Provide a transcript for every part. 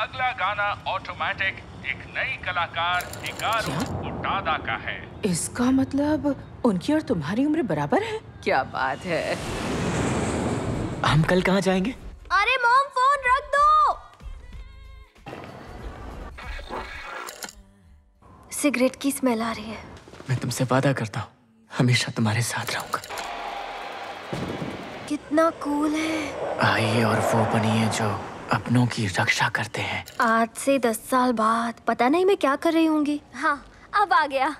अगला गाना ऑटोमेटिक एक नई कलाकार हिकारू उटादा का है। इसका मतलब उनकी और तुम्हारी उम्र बराबर है? क्या बात है। हम कल कहाँ जाएँगे? अरे मॉम फ़ोन रख दो। सिगरेट की स्मेल आ रही है। मैं तुमसे वादा करता हूँ हमेशा तुम्हारे साथ रहूँगा। कितना कूल है। आइए और वो बनिए जो अपनों की रक्षा करते हैं। आज से दस साल बाद पता नहीं मैं क्या कर रही होंगी। हाँ अब आ गया।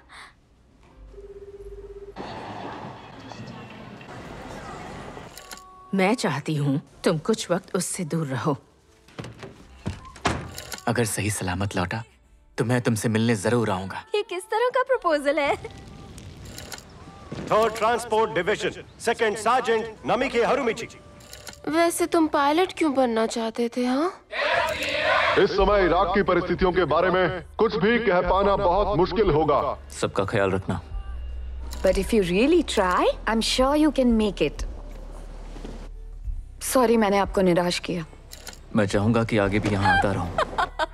मैं चाहती हूँ तुम कुछ वक्त उससे दूर रहो। अगर सही सलामत लौटा तो मैं तुमसे मिलने ज़रूर आऊँगा। ये किस तरह का प्रपोजल है? Third transport division second sergeant Namiki Harumichi. वैसे तुम पायलट क्यों बनना चाहते थे हाँ? इस समय इराक की परिस्थितियों के बारे में कुछ भी कह पाना बहुत मुश्किल होगा। सबका ख्याल रखना। But if you really try, I'm sure you can make it. Sorry मैंने आपको निराश किया। मैं चाहूँगा कि आगे भी यहाँ आता रहूँ।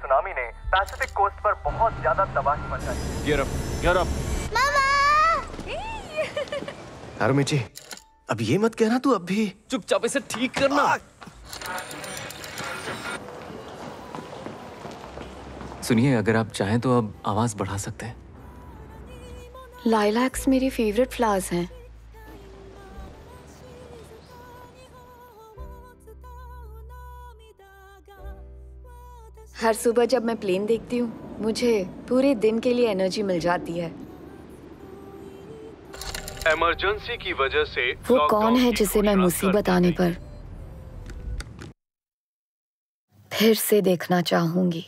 सुनामी ने पैसिफिक कोस्ट पर बहुत ज़्यादा तबाही मचाई। हरुमिची अब ये मत कहना तू अब भी। चुपचाप इसे ठीक करना। सुनिए अगर आप चाहें तो अब आवाज़ बढ़ा सकते हैं। लाइलैक्स मेरी फेवरेट फ्लावर्स हैं। हर सुबह जब मैं प्लेन देखती हूँ मुझे पूरे दिन के लिए एनर्जी मिल जाती है। इमरजेंसी की वजह से वो कौन है जिसे मैं मुसीबत आने पर फिर से देखना चाहूँगी।